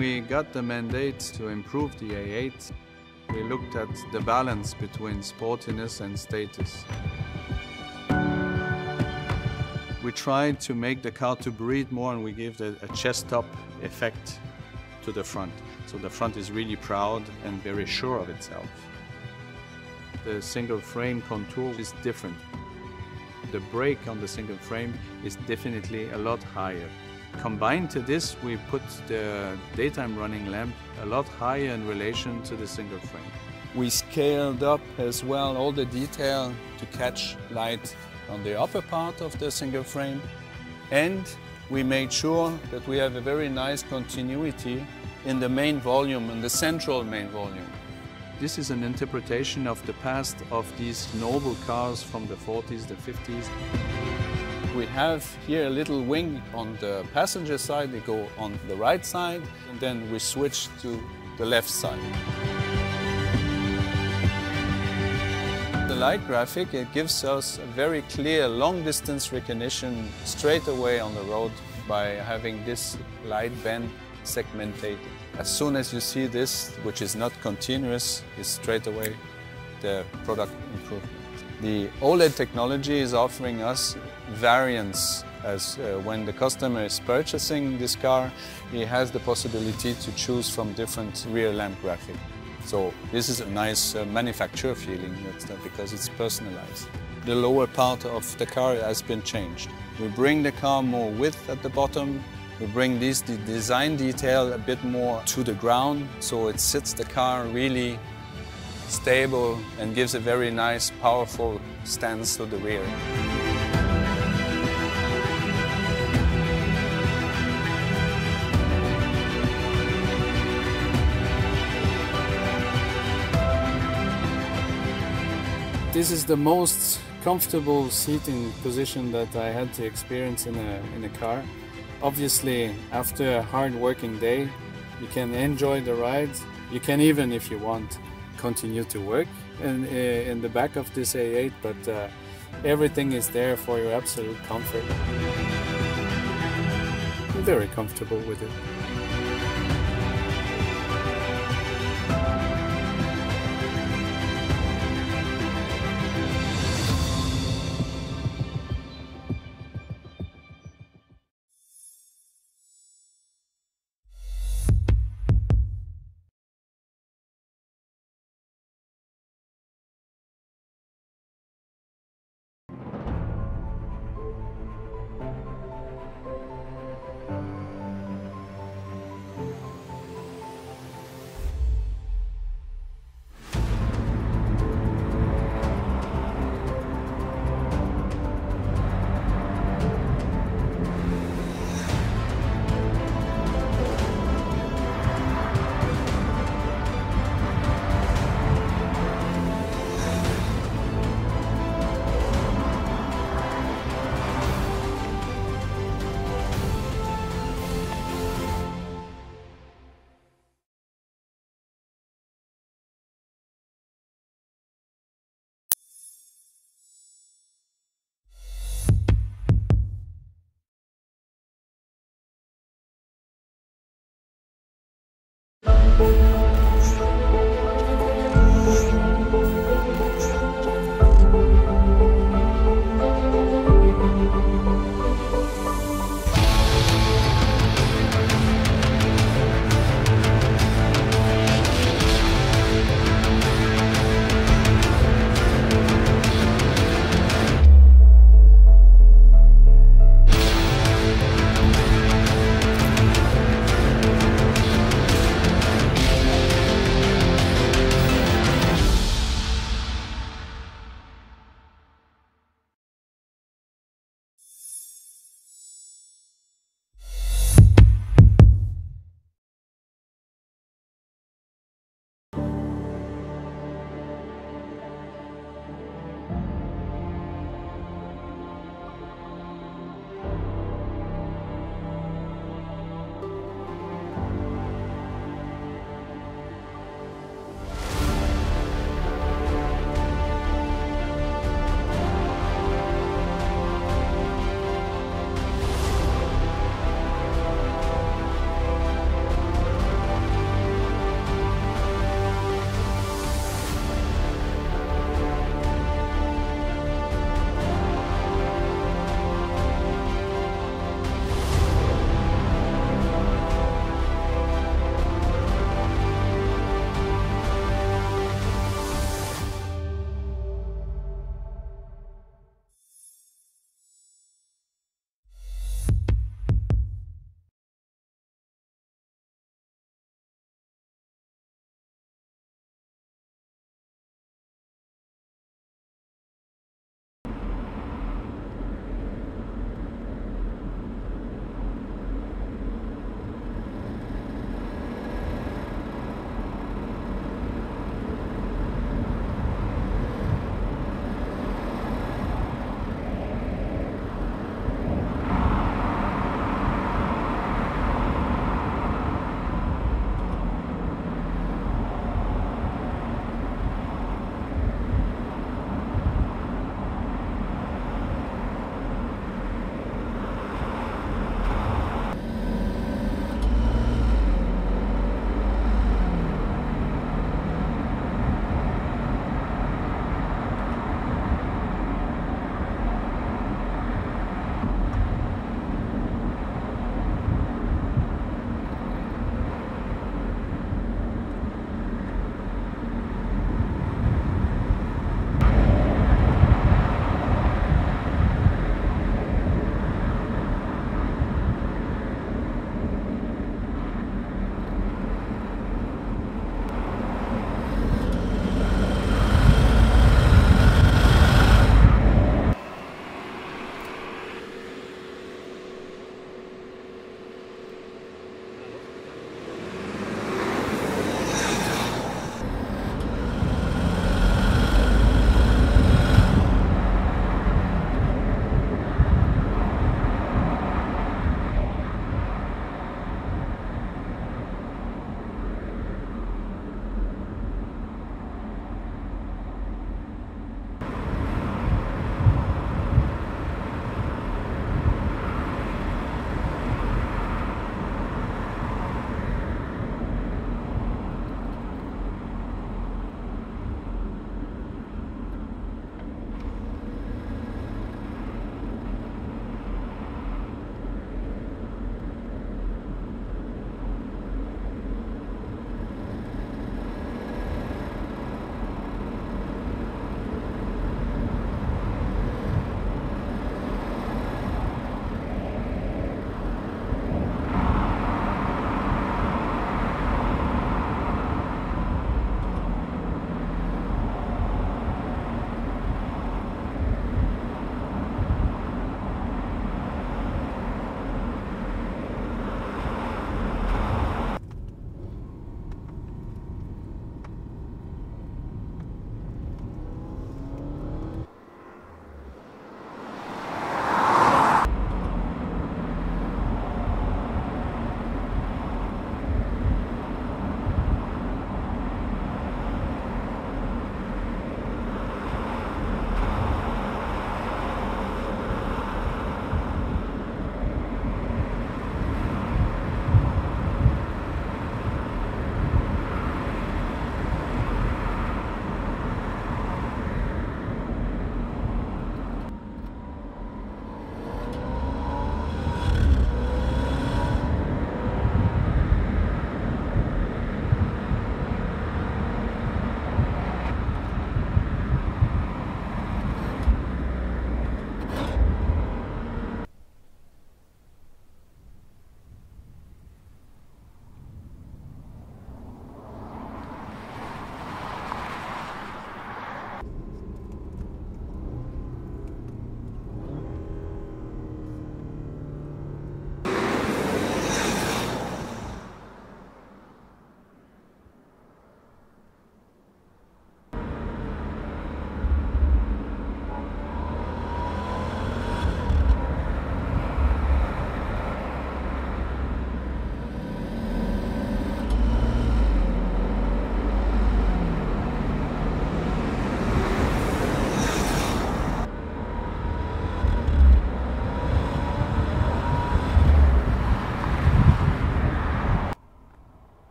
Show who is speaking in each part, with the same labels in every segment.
Speaker 1: We got the mandate to improve the A8, we looked at the balance between sportiness and status. We tried to make the car to breathe more and we gave a chest top effect to the front. So the front is really proud and very sure of itself. The single frame contour is different. The brake on the single frame is definitely a lot higher. Combined to this, we put the daytime running lamp a lot higher in relation to the single frame.
Speaker 2: We scaled up as well all the detail to catch light on the upper part of the single frame. And we made sure that we have a very nice continuity in the main volume, in the central main volume.
Speaker 1: This is an interpretation of the past of these noble cars from the 40s, the 50s.
Speaker 2: We have here a little wing on the passenger side, they go on the right side, and then we switch to the left side. The light graphic, it gives us a very clear long distance recognition straight away on the road by having this light band segmented. As soon as you see this, which is not continuous, is straight away the product improvement. The OLED technology is offering us variants as uh, when the customer is purchasing this car, he has the possibility to choose from different rear lamp graphic. So this is a nice uh, manufacturer feeling because it's personalized. The lower part of the car has been changed. We bring the car more width at the bottom, we bring this the design detail a bit more to the ground so it sits the car really stable and gives a very nice powerful stance to the rear. This is the most comfortable seating position that I had to experience in a, in a car. Obviously, after a hard working day, you can enjoy the ride. You can even, if you want, continue to work in, in the back of this A8, but uh, everything is there for your absolute comfort. I'm very comfortable with it.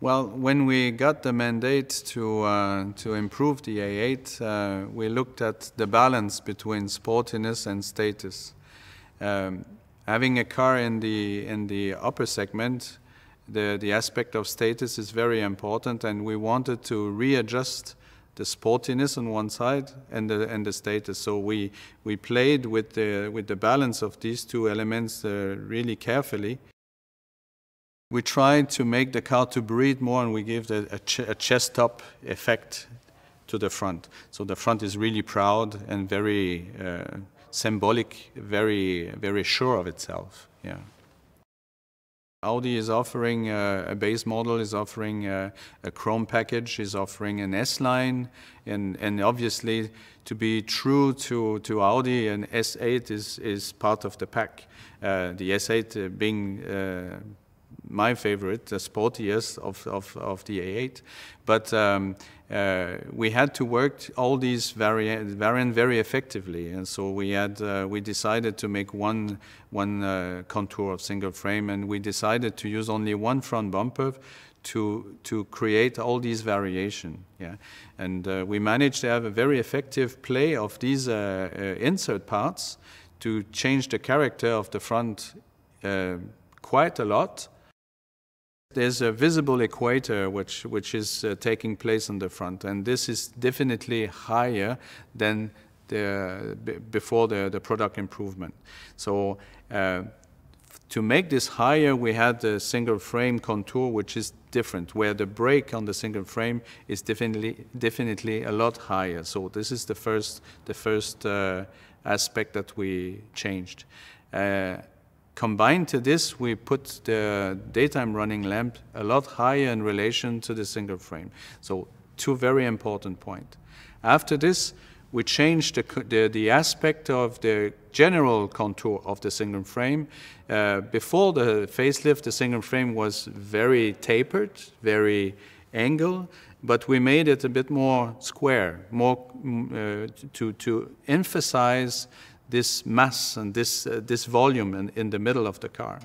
Speaker 1: Well, when we got the mandate to, uh, to improve the A8, uh, we looked at the balance between sportiness and status. Um, having a car in the, in the upper segment, the, the aspect of status is very important, and we wanted to readjust the sportiness on one side and the, and the status. So we, we played with the, with the balance of these two elements uh, really carefully we tried to make the car to breathe more and we gave the, a, ch a chest top effect to the front. So the front is really proud and very uh, symbolic, very, very sure of itself. Yeah. Audi is offering uh, a base model, is offering a, a, chrome package, is offering an S line, and, and obviously to be true to, to Audi, an S8 is, is part of the pack. Uh, the S8 uh, being uh, my favorite, the sportiest of, of, of the A8. But um, uh, we had to work all these variant, variant very effectively, and so we had uh, we decided to make one one uh, contour of single frame, and we decided to use only one front bumper to to create all these variation. Yeah, and uh, we managed to have a very effective play of these uh, uh, insert parts to change the character of the front quite a lot there's a visible equator which, which is uh, taking place on the front, and this is definitely higher than the, before the, the product improvement. So uh, to make this higher, we had the single frame contour, which is different, where the break on the single frame is definitely, definitely a lot higher. So this is the first, the first uh, aspect that we changed. Uh, Combined to this, we put the daytime running lamp a lot higher in relation to the single frame. So two very important points. After this, we changed the, the, the, aspect of the general contour of the single frame. Uh, before the facelift, the single frame was very tapered, very angled, but we made it a bit more square, more mm, uh, to, to emphasize this mass and this, uh, this volume in, in the middle of the car.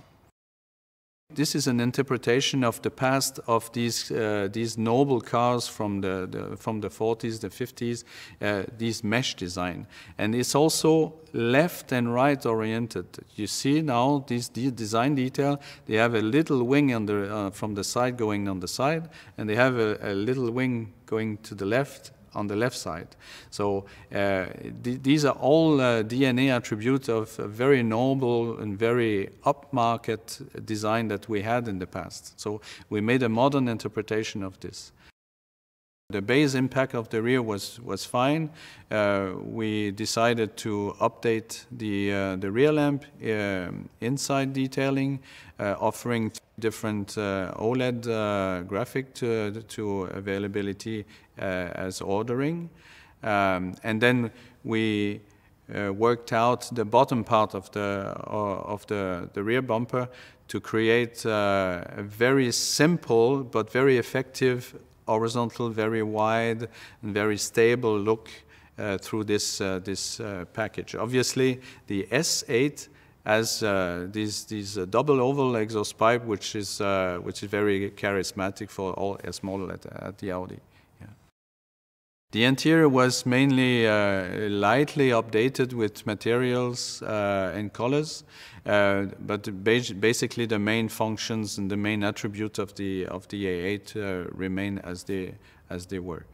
Speaker 1: This is an interpretation of the past of these, uh, these noble cars from the, the, from the 40s, the 50s, uh, these mesh design. And it's also left and right oriented. You see now this design detail, they have a little wing on the, uh, from the side going on the side, and they have a, a little wing going to the left on the left side. So uh, th these are all uh, DNA attributes of a very noble and very upmarket design that we had in the past. So we made a modern interpretation of this. The base impact of the rear was, was fine. Uh, we decided to update the, uh, the rear lamp uh, inside detailing, uh, offering different OLED graphic to, to availability as ordering. Um, and then we worked out the bottom part of the, of the, the rear bumper to create a very simple but very effective horizontal, very wide, and very stable look uh, through this, uh, this uh, package. Obviously, the S8 has uh, these, these uh, double oval exhaust pipe, which is, uh, which is very charismatic for all S model at, at the Audi. The interior was mainly uh, lightly updated with materials uh, and colors, uh, but basically the main functions and the main attributes of the of the A8 uh, remain as they as they were.